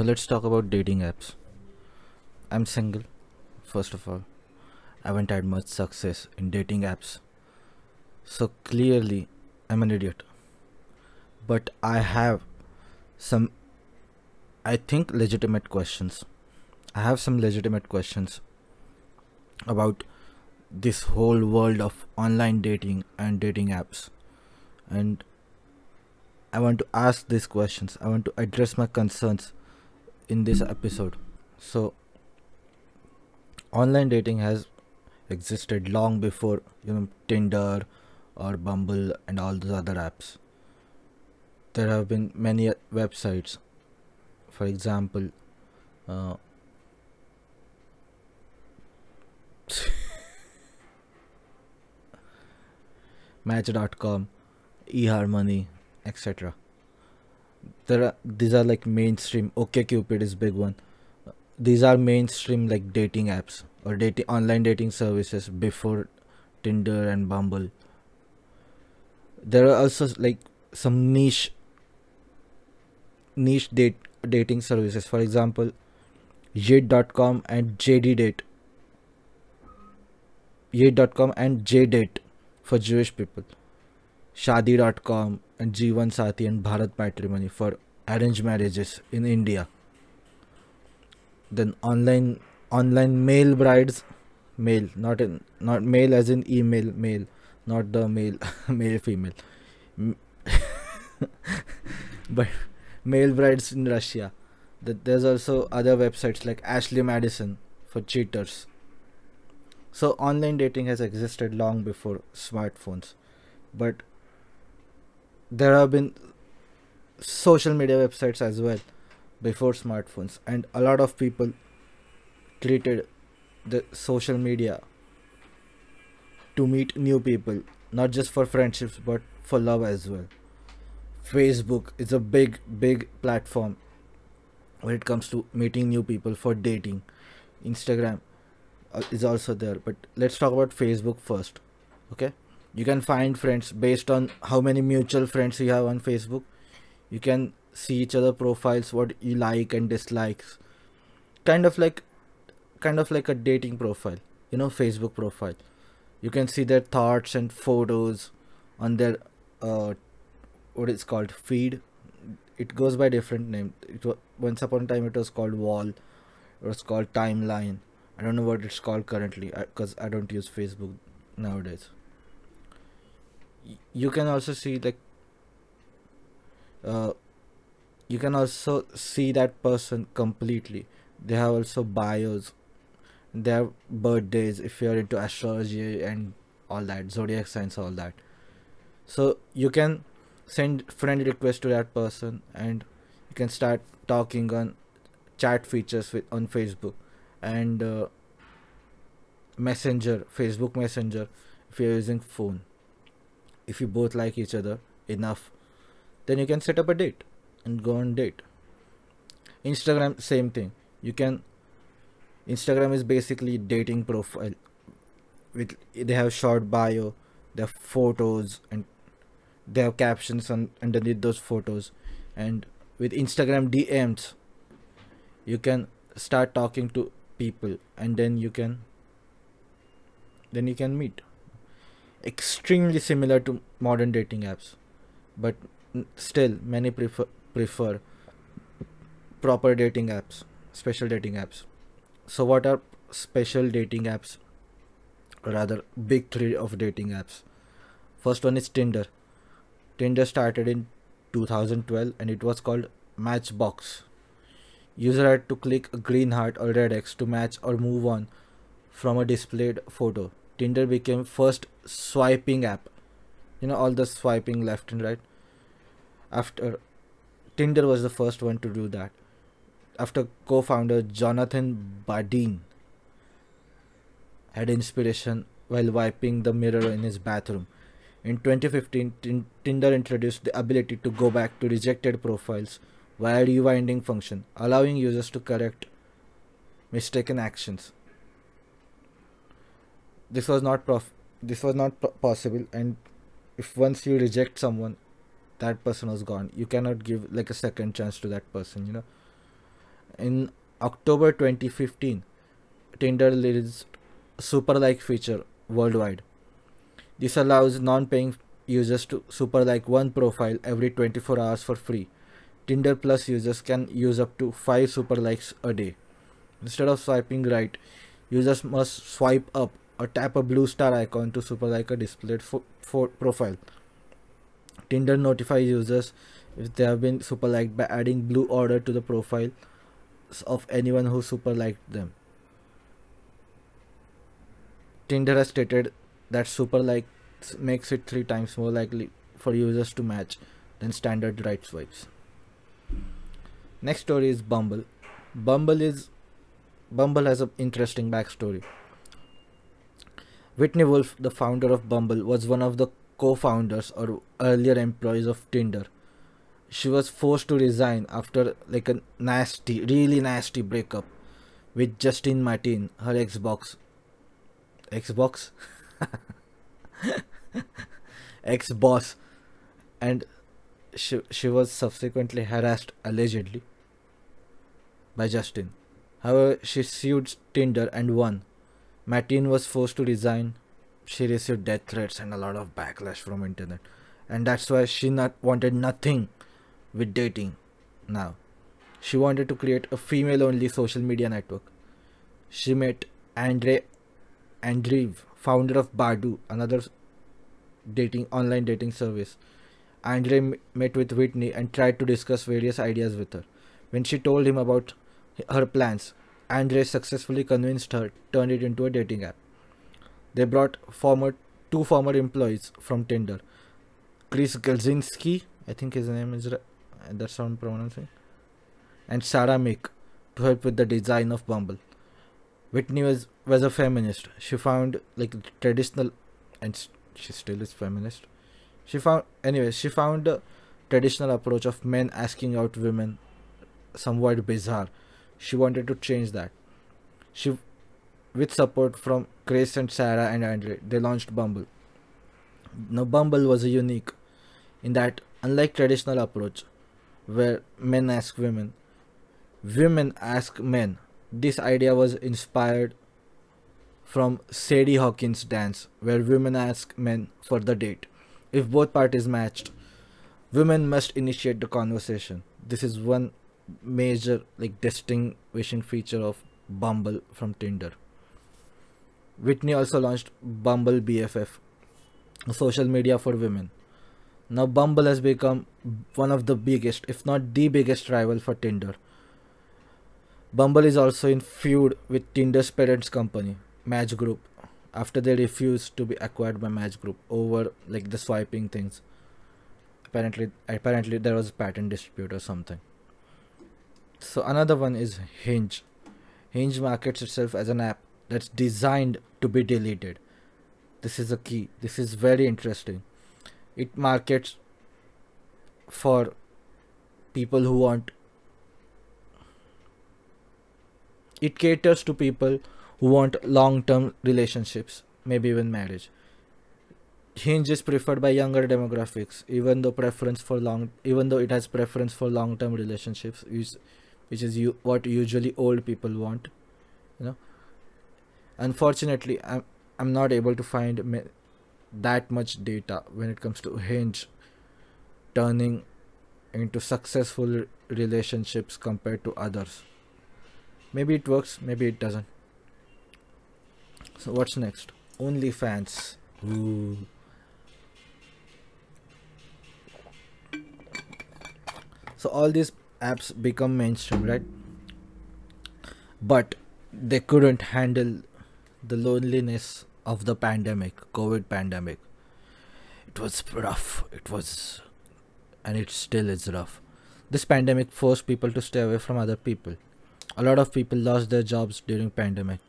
So let's talk about dating apps. I'm single, first of all. I haven't had much success in dating apps. So clearly, I'm an idiot. But I have some, I think, legitimate questions. I have some legitimate questions about this whole world of online dating and dating apps. And I want to ask these questions. I want to address my concerns in this episode. So, online dating has existed long before you know Tinder or Bumble and all those other apps. There have been many websites. For example, uh, Match.com, eHarmony, etc. There are these are like mainstream. OkCupid is big one. These are mainstream like dating apps or dating online dating services before Tinder and Bumble. There are also like some niche niche date dating services. For example, Yate.com and JD Date. Yate.com and JDate for Jewish people. Shaadi.com and Jeevan Saathi and Bharat Matrimony for arranged marriages in India. Then online online male brides, male, not in not male as in email, male, not the male, male female, but male brides in Russia. That there's also other websites like Ashley Madison for cheaters. So online dating has existed long before smartphones, but there have been social media websites as well before smartphones and a lot of people treated the social media to meet new people not just for friendships but for love as well. Facebook is a big big platform when it comes to meeting new people for dating. Instagram uh, is also there but let's talk about facebook first okay you can find friends based on how many mutual friends you have on facebook. You can see each other profiles what you like and dislikes. Kind of like kind of like a dating profile you know facebook profile. You can see their thoughts and photos on their uh what it's called feed. It goes by different name. It was once upon a time it was called wall. It was called timeline. I don't know what it's called currently because I, I don't use facebook nowadays you can also see like uh, you can also see that person completely. They have also bios. They have birthdays if you're into astrology and all that zodiac signs all that. So you can send friend request to that person and you can start talking on chat features with on facebook. And uh, messenger facebook messenger if you're using phone if you both like each other enough then you can set up a date and go on date. Instagram same thing. You can instagram is basically dating profile. With they have short bio have photos and they have captions on underneath those photos. And with instagram dms you can start talking to people and then you can then you can meet extremely similar to modern dating apps. But still many prefer prefer proper dating apps special dating apps. So what are special dating apps? Rather big three of dating apps. First one is tinder. Tinder started in 2012 and it was called matchbox. User had to click a green heart or red x to match or move on from a displayed photo Tinder became first swiping app. You know all the swiping left and right. After Tinder was the first one to do that. After co-founder Jonathan Badeen had inspiration while wiping the mirror in his bathroom. In 2015, Tinder introduced the ability to go back to rejected profiles via rewinding function, allowing users to correct mistaken actions this was not prof this was not possible and if once you reject someone that person was gone you cannot give like a second chance to that person you know In October 2015, Tinder released super like feature worldwide. This allows non-paying users to super like one profile every 24 hours for free. Tinder Plus users can use up to 5 super likes a day. Instead of swiping right, users must swipe up or tap a blue star icon to super like a displayed fo- fo- profile. Tinder notifies users if they have been super liked by adding blue order to the profile of anyone who super liked them. Tinder has stated that super likes makes it three times more likely for users to match than standard right swipes. Next story is Bumble. Bumble is Bumble has an interesting backstory. Whitney Wolfe, the founder of Bumble, was one of the co-founders or earlier employees of Tinder. She was forced to resign after like a nasty, really nasty breakup with Justin Martin, her Xbox. Xbox? Ex boss. And she, she was subsequently harassed allegedly by Justin. However, she sued Tinder and won. Martin was forced to resign. She received death threats and a lot of backlash from internet. And that's why she not wanted nothing with dating now. She wanted to create a female only social media network. She met Andre Andreev, founder of Badoo, another dating online dating service. Andre met with Whitney and tried to discuss various ideas with her. When she told him about her plans, Andre successfully convinced her to turn it into a dating app. They brought former two former employees from Tinder, Chris Gulczynski, I think his name is uh, right, that's how I'm pronouncing, and Sarah Mick to help with the design of Bumble. Whitney was was a feminist. She found like traditional, and she still is feminist. She found anyway. She found the traditional approach of men asking out women somewhat bizarre. She wanted to change that. She, with support from Grace and Sarah and Andre, they launched Bumble. Now Bumble was unique in that unlike traditional approach where men ask women, women ask men. This idea was inspired from Sadie Hawkins' dance, where women ask men for the date. If both parties matched, women must initiate the conversation. This is one major like distinguishing feature of Bumble from Tinder. Whitney also launched Bumble BFF, social media for women. Now Bumble has become one of the biggest, if not the biggest rival for Tinder. Bumble is also in feud with Tinder's parents company, Match Group, after they refused to be acquired by Match Group over like the swiping things. Apparently, apparently there was a patent dispute or something. So another one is Hinge. Hinge markets itself as an app that's designed to be deleted. This is a key. This is very interesting. It markets for people who want it caters to people who want long-term relationships, maybe even marriage. Hinge is preferred by younger demographics, even though preference for long, even though it has preference for long-term relationships, is, which is you, what usually old people want. You know. Unfortunately, I'm I'm not able to find that much data when it comes to Hinge turning into successful relationships compared to others. Maybe it works, maybe it doesn't. So what's next? OnlyFans. Ooh. Hmm. So all these apps become mainstream, right? But they couldn't handle the loneliness of the pandemic, COVID pandemic. It was rough. It was, and it still is rough. This pandemic forced people to stay away from other people. A lot of people lost their jobs during pandemic.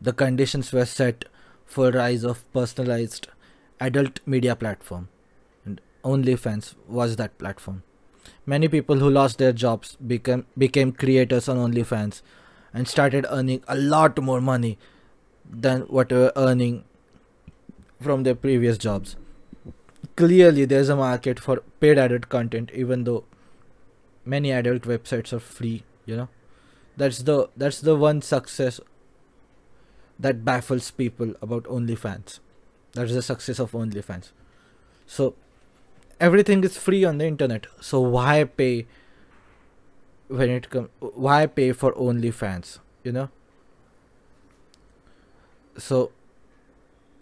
The conditions were set for rise of personalized adult media platform, and OnlyFans was that platform. Many people who lost their jobs became became creators on OnlyFans and started earning a lot more money than what they were earning from their previous jobs. Clearly, there's a market for paid adult content, even though many adult websites are free, you know. that's the that's the one success that baffles people about OnlyFans. That's the success of OnlyFans. So everything is free on the internet. So why pay when it come? Why pay for OnlyFans? You know. So,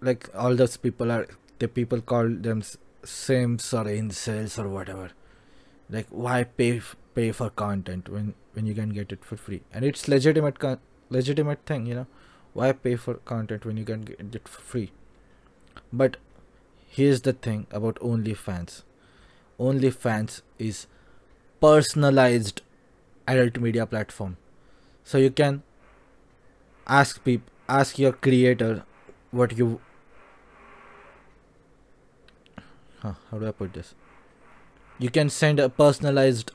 like all those people are the people call them sims or incels or whatever. Like why pay pay for content when when you can get it for free? And it's legitimate legitimate thing, you know. Why pay for content when you can get it for free? But here's the thing about OnlyFans. OnlyFans is personalized adult media platform. So you can ask people ask your creator what you huh, how do I put this? You can send a personalized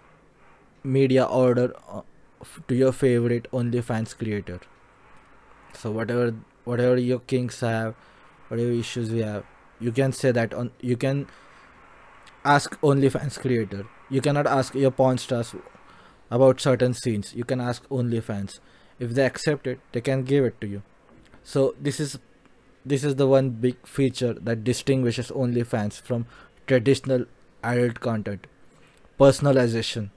media order uh, to your favorite OnlyFans creator. So whatever whatever your kinks have, whatever issues we have, you can say that on you can ask OnlyFans creator. You cannot ask your porn stars about certain scenes. You can ask OnlyFans. If they accept it, they can give it to you. So this is this is the one big feature that distinguishes OnlyFans from traditional adult content. Personalization.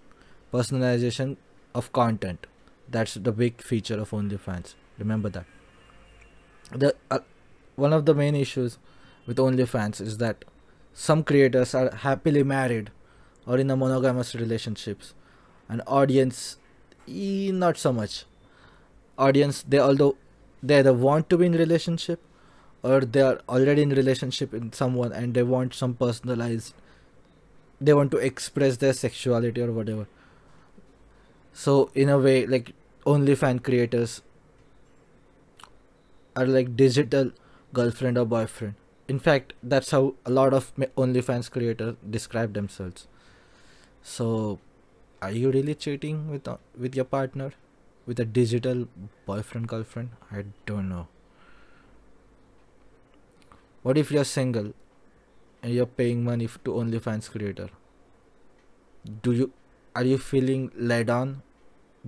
Personalization of content. That's the big feature of OnlyFans. Remember that. The uh, one of the main issues with OnlyFans is that some creators are happily married or in a monogamous relationships. And audience eh, not so much. Audience they although they either want to be in relationship or they are already in relationship in someone and they want some personalized they want to express their sexuality or whatever. So in a way like only fan creators are like digital girlfriend or boyfriend in fact that's how a lot of onlyfans creators describe themselves. So are you really cheating with uh, with your partner? With a digital boyfriend girlfriend? I don't know. What if you're single and you're paying money to onlyfans creator? Do you are you feeling led on?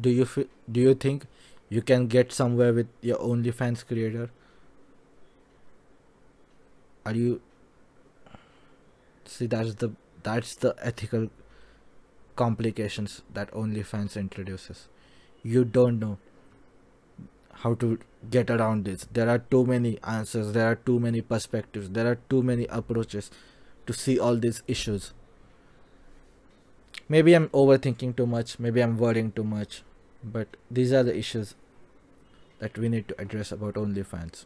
Do you fe- do you think you can get somewhere with your onlyfans creator are you see that's the that's the ethical complications that OnlyFans introduces. You don't know how to get around this. There are too many answers, there are too many perspectives, there are too many approaches to see all these issues. Maybe I'm overthinking too much, maybe I'm worrying too much, but these are the issues that we need to address about OnlyFans.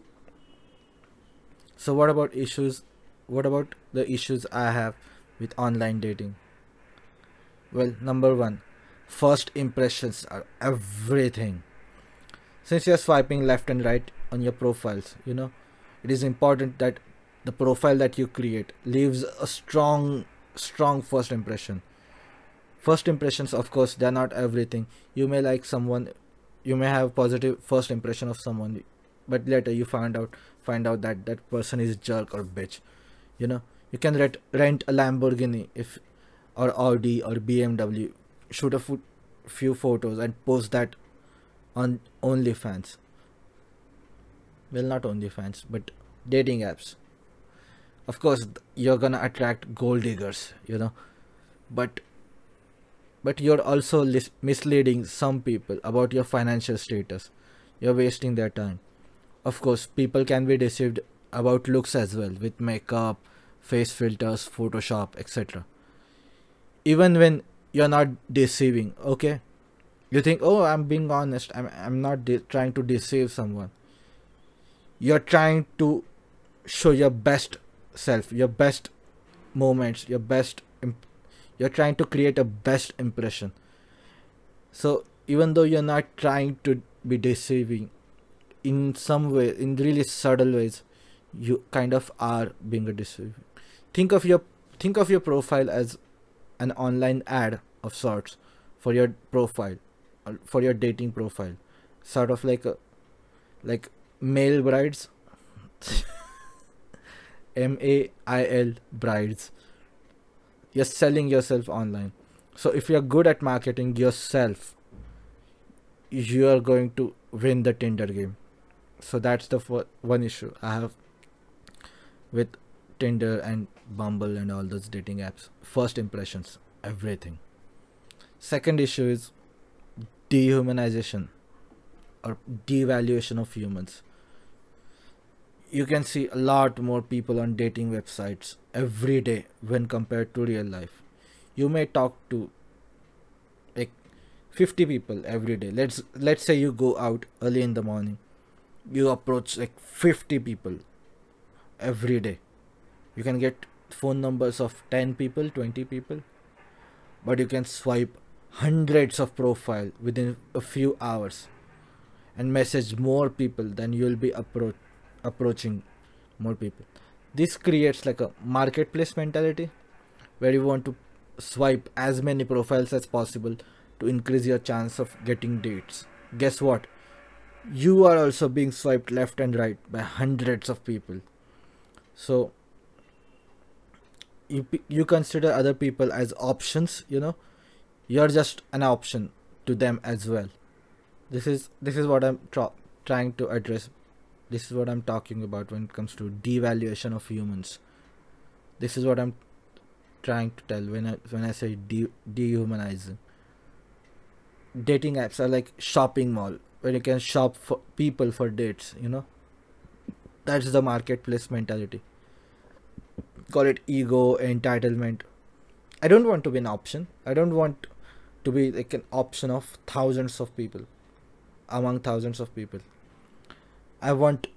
So, what about issues? What about the issues I have with online dating? Well, number one, first impressions are everything. Since you're swiping left and right on your profiles, you know, it is important that the profile that you create leaves a strong, strong first impression. First impressions, of course, they're not everything. You may like someone, you may have positive first impression of someone, but later you find out find out that that person is jerk or bitch. You know, you can rent rent a Lamborghini if or Audi or BMW, shoot a few photos and post that on OnlyFans. Well, not OnlyFans, but dating apps. Of course, you're gonna attract gold diggers, you know, but but you're also misleading some people about your financial status. You're wasting their time. Of course, people can be deceived about looks as well with makeup, face filters, Photoshop, etc even when you're not deceiving okay? You think oh i'm being honest. I'm, I'm not trying to deceive someone. You're trying to show your best self your best moments your best you're trying to create a best impression. So even though you're not trying to be deceiving in some way in really subtle ways you kind of are being a deceiver think of your think of your profile as an online ad of sorts for your profile for your dating profile. Sort of like a like male brides. M a i l brides. You're selling yourself online. So if you're good at marketing yourself you are going to win the tinder game so that's the one issue i have with tinder and bumble and all those dating apps. First impressions everything. Second issue is dehumanization or devaluation of humans. You can see a lot more people on dating websites every day when compared to real life. You may talk to like 50 people every day. Let's let's say you go out early in the morning you approach like 50 people every day. You can get phone numbers of 10 people 20 people but you can swipe hundreds of profile within a few hours and message more people than you'll be approach approaching more people. This creates like a marketplace mentality where you want to swipe as many profiles as possible to increase your chance of getting dates. Guess what you are also being swiped left and right by hundreds of people. So you you consider other people as options you know? You're just an option to them as well. This is this is what i'm trying to address. This is what i'm talking about when it comes to devaluation of humans. This is what i'm trying to tell when i when i say de- dehumanizing dating apps are like shopping mall where you can shop for people for dates you know? That's the marketplace mentality. Call it ego entitlement. I don't want to be an option. I don't want to be like an option of thousands of people among thousands of people. I want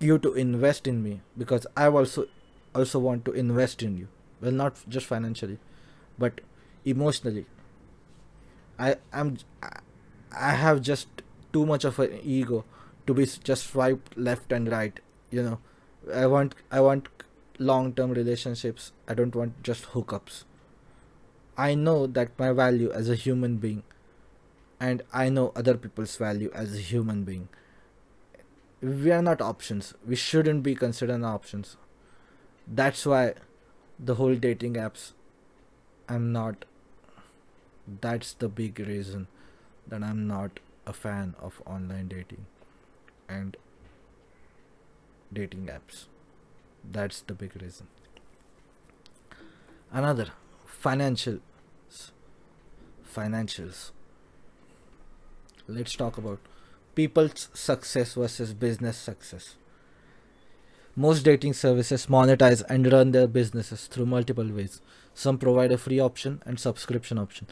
you to invest in me because i also also want to invest in you. Well not just financially but emotionally. I am i have just too much of an ego to be just swiped left and right you know. I want i want long term relationships. I don't want just hookups. I know that my value as a human being and i know other people's value as a human being. We are not options. We shouldn't be considered options. That's why the whole dating apps i'm not that's the big reason that i'm not a fan of online dating and dating apps. That's the big reason. Another financial financials. Let's talk about people's success versus business success. Most dating services monetize and run their businesses through multiple ways. Some provide a free option and subscription option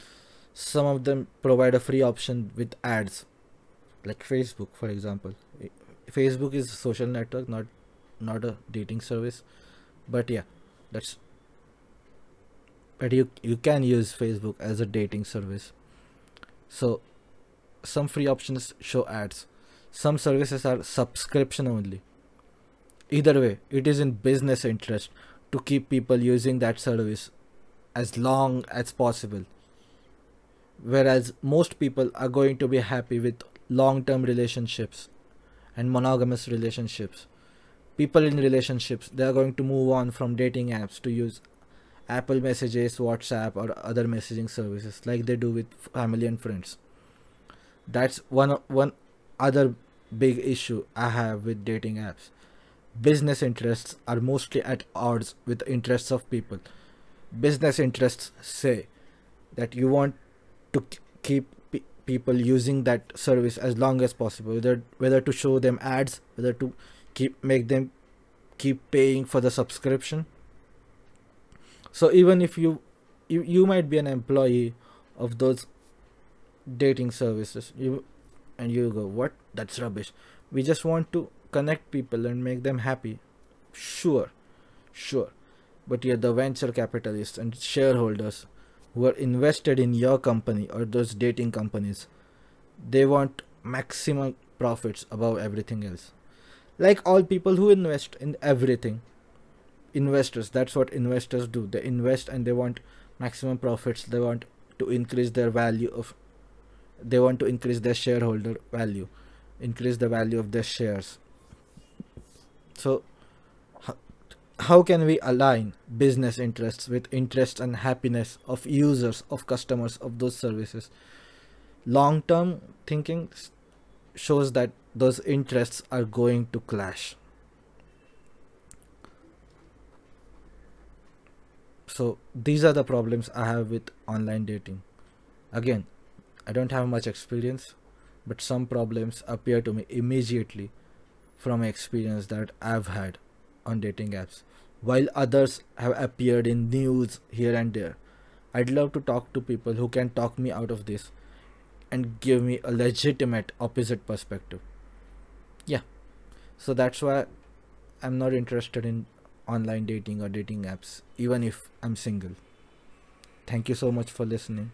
some of them provide a free option with ads. Like facebook for example. Facebook is a social network not not a dating service. But yeah that's but you you can use facebook as a dating service. So some free options show ads. Some services are subscription only. Either way it is in business interest to keep people using that service as long as possible whereas most people are going to be happy with long term relationships and monogamous relationships. People in relationships they are going to move on from dating apps to use apple messages whatsapp or other messaging services like they do with family and friends. That's one one other big issue i have with dating apps. Business interests are mostly at odds with the interests of people. Business interests say that you want to keep people using that service as long as possible whether whether to show them ads whether to keep make them keep paying for the subscription. So even if you you, you might be an employee of those dating services you and you go what? That's rubbish. We just want to connect people and make them happy. Sure. Sure. But you're the venture capitalists and shareholders who are invested in your company or those dating companies. They want maximum profits above everything else. Like all people who invest in everything. Investors that's what investors do. They invest and they want maximum profits. They want to increase their value of they want to increase their shareholder value increase the value of their shares. So how can we align business interests with interests and happiness of users of customers of those services? Long term thinking shows that those interests are going to clash. So these are the problems i have with online dating. Again i don't have much experience but some problems appear to me immediately from experience that i've had on dating apps while others have appeared in news here and there. I'd love to talk to people who can talk me out of this and give me a legitimate opposite perspective. Yeah. So that's why i'm not interested in online dating or dating apps even if i'm single. Thank you so much for listening